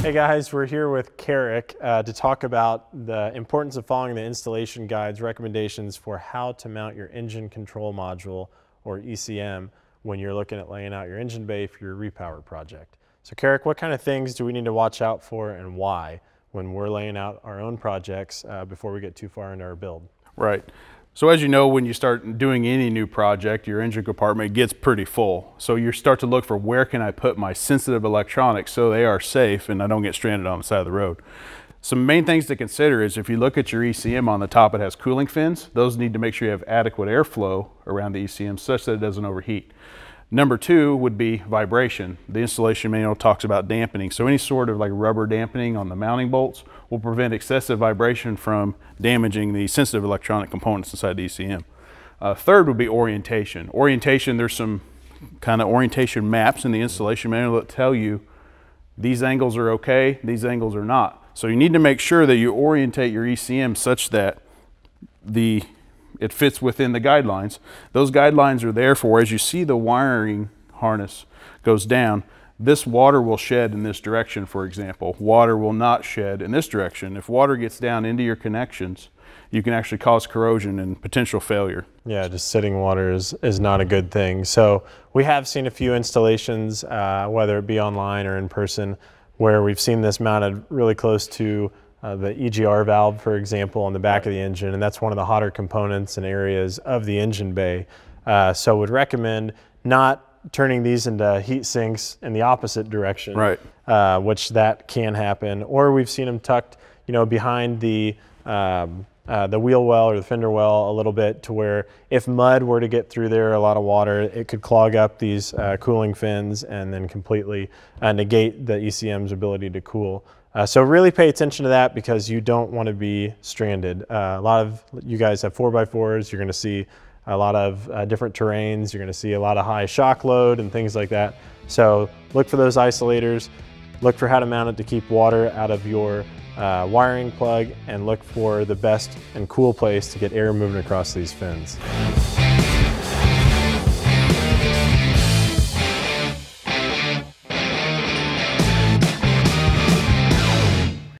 Hey guys, we're here with Carrick uh, to talk about the importance of following the installation guide's recommendations for how to mount your engine control module or ECM when you're looking at laying out your engine bay for your repower project. So Carrick, what kind of things do we need to watch out for and why when we're laying out our own projects uh, before we get too far into our build? Right. So as you know, when you start doing any new project, your engine compartment gets pretty full. So you start to look for where can I put my sensitive electronics so they are safe and I don't get stranded on the side of the road. Some main things to consider is if you look at your ECM on the top, it has cooling fins. Those need to make sure you have adequate airflow around the ECM such that it doesn't overheat. Number two would be vibration. The installation manual talks about dampening. So any sort of like rubber dampening on the mounting bolts will prevent excessive vibration from damaging the sensitive electronic components inside the ECM. Uh, third would be orientation. Orientation, there's some kind of orientation maps in the installation manual that tell you these angles are okay, these angles are not. So you need to make sure that you orientate your ECM such that the it fits within the guidelines. Those guidelines are there for as you see the wiring harness goes down, this water will shed in this direction, for example. Water will not shed in this direction. If water gets down into your connections, you can actually cause corrosion and potential failure. Yeah, just sitting water is, is not a good thing. So we have seen a few installations, uh, whether it be online or in person, where we've seen this mounted really close to uh, the EGR valve, for example, on the back of the engine, and that's one of the hotter components and areas of the engine bay. Uh, so would recommend not turning these into heat sinks in the opposite direction, right? Uh, which that can happen. Or we've seen them tucked, you know, behind the um, uh, the wheel well or the fender well a little bit to where if mud were to get through there, a lot of water, it could clog up these uh, cooling fins and then completely uh, negate the ECM's ability to cool. Uh, so really pay attention to that because you don't want to be stranded. Uh, a lot of you guys have 4x4s. You're going to see a lot of uh, different terrains. You're going to see a lot of high shock load and things like that. So look for those isolators. Look for how to mount it to keep water out of your uh, wiring plug and look for the best and cool place to get air moving across these fins.